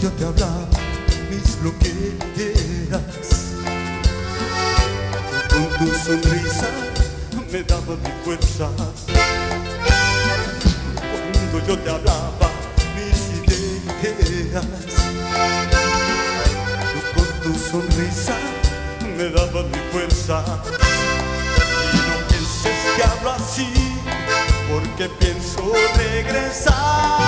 yo te hablaba mis bloqueras. Con tu sonrisa me daba mi fuerza. Cuando yo te hablaba mis ideas. Con tu sonrisa me daba mi fuerza. Y no pienses que hablo así, porque pienso regresar.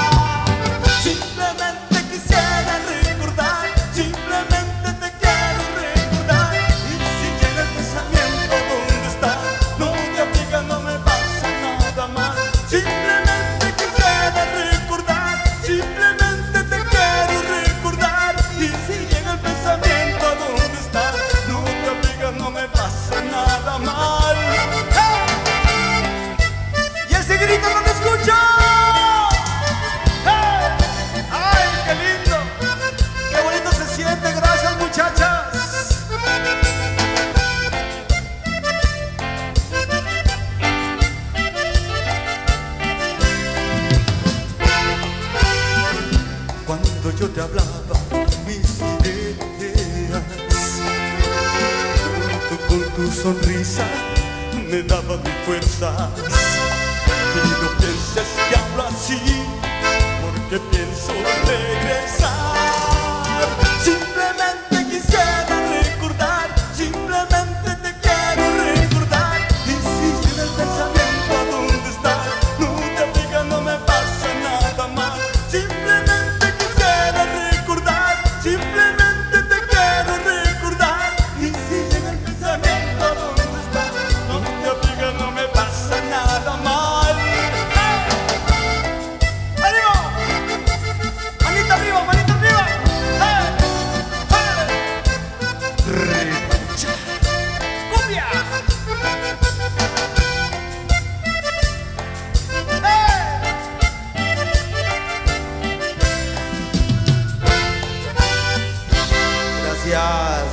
yo te hablaba mis ideas. Con tu sonrisa me daba mis fuerzas. Y no pienses que hablo así, porque pienso regresar.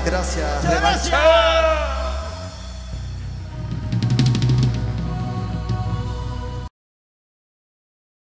gracias. Revancha.